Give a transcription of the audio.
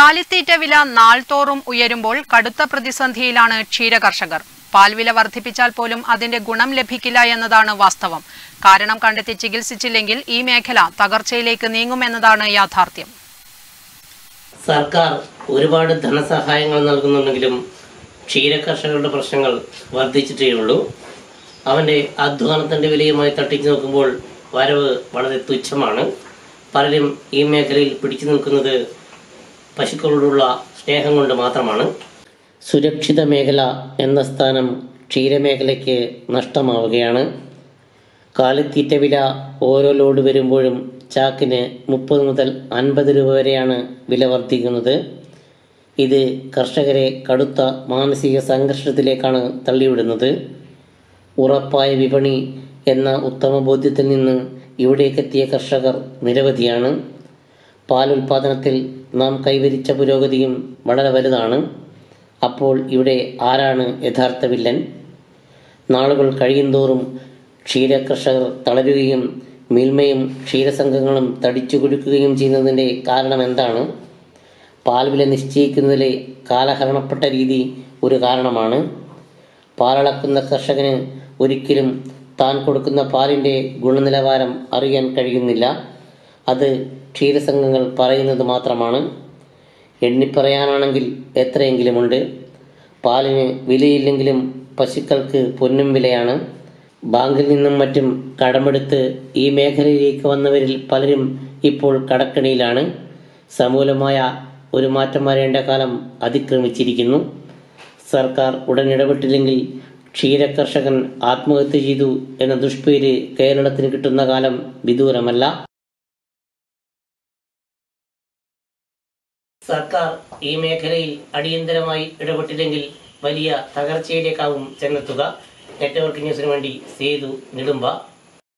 കാലിത്തീറ്റ വില നാൾതോറും ഉയരുമ്പോൾ കടുത്ത പ്രതിസന്ധിയിലാണ് ക്ഷീരകർഷകർ. പാൽവില വർദ്ധിപ്പിച്ചാൽ പോലും അതിന്റെ ഗുണം ലഭിക്കില്ല എന്നതാണ് വാസ്തവം. കാരണം കണ്ടെത്തി ചികിത്സിച്ചില്ലെങ്കിൽ ഈ മേഖല തകർച്ചയിലേക്ക് നീങ്ങുമെന്നതാണ് യാഥാർത്ഥ്യം. സർക്കാർ ഒരുപാട് ധനസഹായങ്ങൾ നൽകുന്നുണ്ടെങ്കിലും ക്ഷീരകർഷകരുടെ പ്രശ്നങ്ങൾ വർദ്ധിച്ചിട്ടേ ഉള്ളൂ അവന്റെ അധ്വാനത്തിന്റെ വിലയുമായി തട്ടിച്ചു നോക്കുമ്പോൾ വരവ് വളരെ തുച്ഛമാണ്. പലരും ഈ മേഖലയിൽ പിടിച്ചു നിൽക്കുന്നത് പശുക്കളോടുള്ള സ്നേഹം കൊണ്ട് മാത്രമാണ്. സുരക്ഷിത മേഖല എന്ന സ്ഥാനം ക്ഷീരമേഖലയ്ക്ക് നഷ്ടമാവുകയാണ്. കാലിത്തീറ്റ വില ഓരോ ലോഡ് വരുമ്പോഴും ചാക്കിന് മുപ്പത് മുതൽ അൻപത് രൂപ വരെയാണ് വില വർദ്ധിക്കുന്നത്. ഇത് കർഷകരെ കടുത്ത മാനസിക സംഘർഷത്തിലേക്കാണ് തള്ളിവിടുന്നത്. ഉറപ്പായ വിപണി എന്ന ഉത്തമ ബോധ്യത്തിൽ നിന്ന് ഇവിടേക്കെത്തിയ കർഷകർ നിരവധിയാണ്. പാൽ ഉൽപാദനത്തിൽ നാം കൈവരിച്ച പുരോഗതിയും വളരെ വലുതാണ്. അപ്പോൾ ഇവിടെ ആരാണ് യഥാർത്ഥ വില്ലൻ? നാളുകൾ കഴിയുന്തോറും ക്ഷീരകർഷകർ തളരുകയും മിൽമയും ക്ഷീരസംഘങ്ങളും തടിച്ചു കൊടുക്കുകയും ചെയ്യുന്നതിന്റെ കാരണം എന്താണ്? പാൽ വില നിശ്ചയിക്കുന്നതിലെ കാലഹരണപ്പെട്ട രീതി ഒരു കാരണമാണ്. പാലളക്കുന്ന കർഷകന് ഒരിക്കലും താൻ കൊടുക്കുന്ന പാലിന്റെ ഗുണനിലവാരം അറിയാൻ കഴിയുന്നില്ല. അത് ക്ഷീരസംഘങ്ങൾ പറയുന്നത് മാത്രമാണ്. എണ്ണിപ്പറയാനാണെങ്കിൽ എത്രയെങ്കിലുമുണ്ട്. പാലിന് വിലയില്ലെങ്കിലും പശുക്കൾക്ക് പൊന്നും വിലയാണ്. ബാങ്കിൽ നിന്നും മറ്റും കടമെടുത്ത് ഈ മേഖലയിലേക്ക് വന്നവരിൽ പലരും ഇപ്പോൾ കടക്കണിയിലാണ്. സമൂലമായ ഒരു മാറ്റം വരേണ്ട കാലം അതിക്രമിച്ചിരിക്കുന്നു. സർക്കാർ ഉടൻ ഇടപെട്ടില്ലെങ്കിൽ ക്ഷീരകർഷകൻ ആത്മഹത്യ ചെയ്തു എന്ന ദുഷ്പേര് കേരളത്തിന് കിട്ടുന്ന കാലം വിദൂരമല്ല. സർക്കാർ ഈ മേഖലയിൽ അടിയന്തരമായി ഇടപെട്ടില്ലെങ്കിൽ വലിയ തകർച്ചയിലേക്കാവും ചെന്നെത്തുക. നെറ്റ്വർക്ക് ന്യൂസിന് വേണ്ടി സേതു നെടുമ്പ.